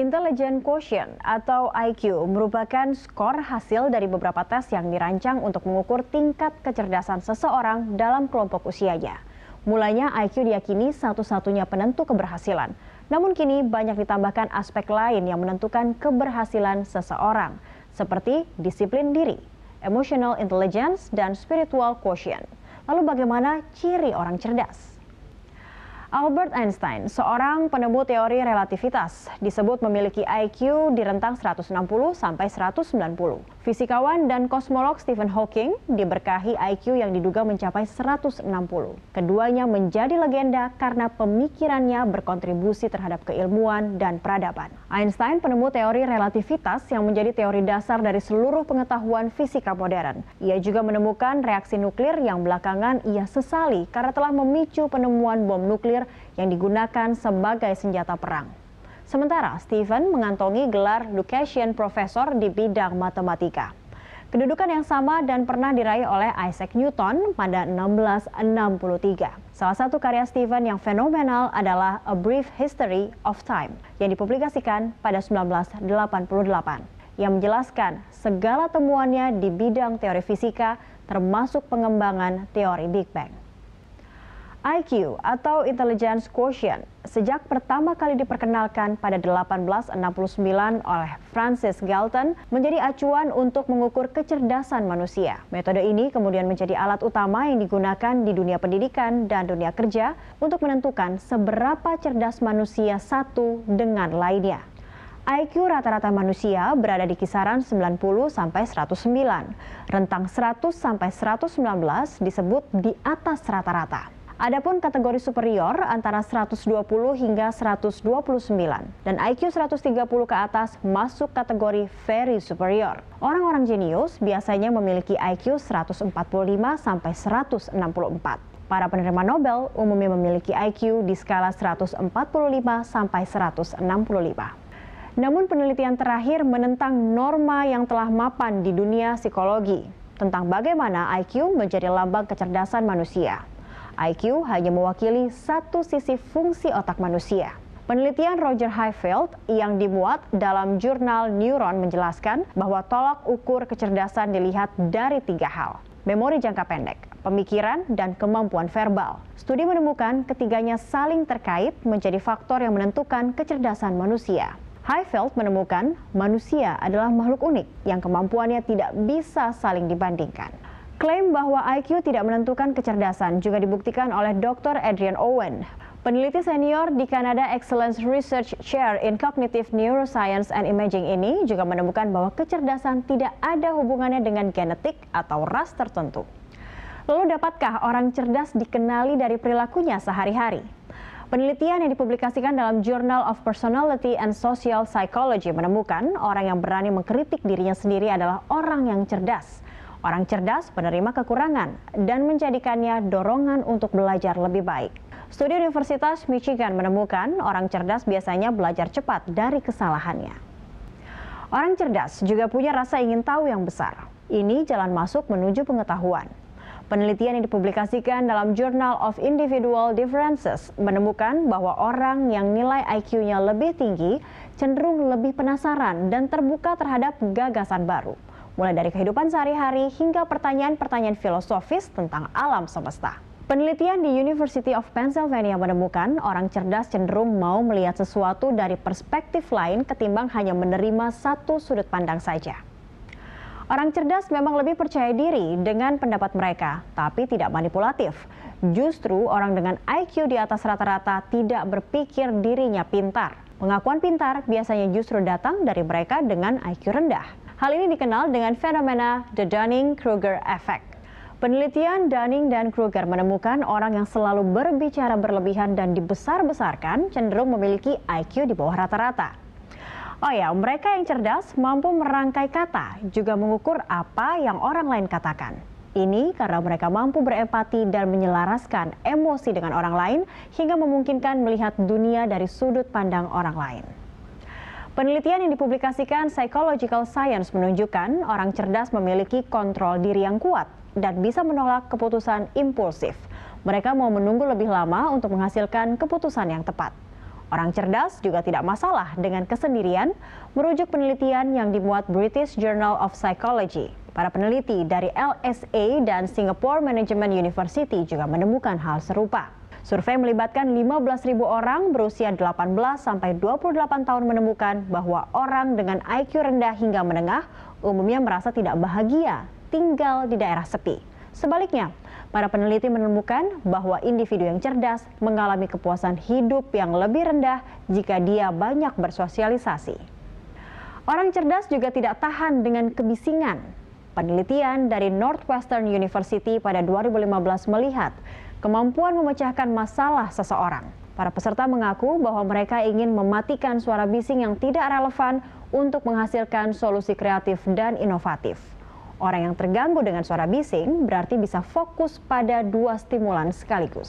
Intelligent Quotient atau IQ merupakan skor hasil dari beberapa tes yang dirancang untuk mengukur tingkat kecerdasan seseorang dalam kelompok usianya. Mulanya IQ diyakini satu-satunya penentu keberhasilan. Namun kini banyak ditambahkan aspek lain yang menentukan keberhasilan seseorang, seperti disiplin diri, emotional intelligence, dan spiritual quotient. Lalu bagaimana ciri orang cerdas? Albert Einstein, seorang penemu teori relativitas, disebut memiliki IQ di rentang 160 sampai 190. Fisikawan dan kosmolog Stephen Hawking diberkahi IQ yang diduga mencapai 160. Keduanya menjadi legenda karena pemikirannya berkontribusi terhadap keilmuan dan peradaban. Einstein penemu teori relativitas yang menjadi teori dasar dari seluruh pengetahuan fisika modern. Ia juga menemukan reaksi nuklir yang belakangan ia sesali karena telah memicu penemuan bom nuklir yang digunakan sebagai senjata perang. Sementara Stephen mengantongi gelar Lucasian Professor di bidang matematika. Kedudukan yang sama dan pernah diraih oleh Isaac Newton pada 1663. Salah satu karya Stephen yang fenomenal adalah A Brief History of Time yang dipublikasikan pada 1988 yang menjelaskan segala temuannya di bidang teori fisika termasuk pengembangan teori Big Bang. IQ atau Intelligence Quotient sejak pertama kali diperkenalkan pada 1869 oleh Francis Galton menjadi acuan untuk mengukur kecerdasan manusia. Metode ini kemudian menjadi alat utama yang digunakan di dunia pendidikan dan dunia kerja untuk menentukan seberapa cerdas manusia satu dengan lainnya. IQ rata-rata manusia berada di kisaran 90 sampai 109. Rentang 100 sampai 119 disebut di atas rata-rata. Adapun kategori superior antara 120 hingga 129 dan IQ 130 ke atas masuk kategori very superior. Orang-orang jenius biasanya memiliki IQ 145 sampai 164. Para penerima Nobel umumnya memiliki IQ di skala 145 sampai 165. Namun penelitian terakhir menentang norma yang telah mapan di dunia psikologi tentang bagaimana IQ menjadi lambang kecerdasan manusia. IQ hanya mewakili satu sisi fungsi otak manusia. Penelitian Roger Highfield yang dimuat dalam jurnal Neuron menjelaskan bahwa tolak ukur kecerdasan dilihat dari tiga hal. Memori jangka pendek, pemikiran, dan kemampuan verbal. Studi menemukan ketiganya saling terkait menjadi faktor yang menentukan kecerdasan manusia. Highfield menemukan manusia adalah makhluk unik yang kemampuannya tidak bisa saling dibandingkan. Klaim bahwa IQ tidak menentukan kecerdasan juga dibuktikan oleh Dr. Adrian Owen, Peneliti senior di Canada Excellence Research Chair in Cognitive Neuroscience and Imaging ini juga menemukan bahwa kecerdasan tidak ada hubungannya dengan genetik atau ras tertentu. Lalu dapatkah orang cerdas dikenali dari perilakunya sehari-hari? Penelitian yang dipublikasikan dalam Journal of Personality and Social Psychology menemukan orang yang berani mengkritik dirinya sendiri adalah orang yang cerdas. Orang cerdas menerima kekurangan dan menjadikannya dorongan untuk belajar lebih baik. Studi Universitas Michigan menemukan orang cerdas biasanya belajar cepat dari kesalahannya. Orang cerdas juga punya rasa ingin tahu yang besar. Ini jalan masuk menuju pengetahuan. Penelitian yang dipublikasikan dalam Journal of Individual Differences menemukan bahwa orang yang nilai IQ-nya lebih tinggi cenderung lebih penasaran dan terbuka terhadap gagasan baru mulai dari kehidupan sehari-hari hingga pertanyaan-pertanyaan filosofis tentang alam semesta. Penelitian di University of Pennsylvania menemukan orang cerdas cenderung mau melihat sesuatu dari perspektif lain ketimbang hanya menerima satu sudut pandang saja. Orang cerdas memang lebih percaya diri dengan pendapat mereka, tapi tidak manipulatif. Justru orang dengan IQ di atas rata-rata tidak berpikir dirinya pintar. Pengakuan pintar biasanya justru datang dari mereka dengan IQ rendah. Hal ini dikenal dengan fenomena The Dunning-Kruger Effect. Penelitian Dunning dan Kruger menemukan orang yang selalu berbicara berlebihan dan dibesar-besarkan cenderung memiliki IQ di bawah rata-rata. Oh ya, mereka yang cerdas mampu merangkai kata, juga mengukur apa yang orang lain katakan. Ini karena mereka mampu berempati dan menyelaraskan emosi dengan orang lain hingga memungkinkan melihat dunia dari sudut pandang orang lain. Penelitian yang dipublikasikan Psychological Science menunjukkan orang cerdas memiliki kontrol diri yang kuat dan bisa menolak keputusan impulsif. Mereka mau menunggu lebih lama untuk menghasilkan keputusan yang tepat. Orang cerdas juga tidak masalah dengan kesendirian, merujuk penelitian yang dimuat British Journal of Psychology. Para peneliti dari LSA dan Singapore Management University juga menemukan hal serupa. Survei melibatkan 15.000 orang berusia 18 sampai 28 tahun menemukan bahwa orang dengan IQ rendah hingga menengah umumnya merasa tidak bahagia tinggal di daerah sepi. Sebaliknya, Para peneliti menemukan bahwa individu yang cerdas mengalami kepuasan hidup yang lebih rendah jika dia banyak bersosialisasi. Orang cerdas juga tidak tahan dengan kebisingan. Penelitian dari Northwestern University pada 2015 melihat kemampuan memecahkan masalah seseorang. Para peserta mengaku bahwa mereka ingin mematikan suara bising yang tidak relevan untuk menghasilkan solusi kreatif dan inovatif. Orang yang terganggu dengan suara bising berarti bisa fokus pada dua stimulan sekaligus.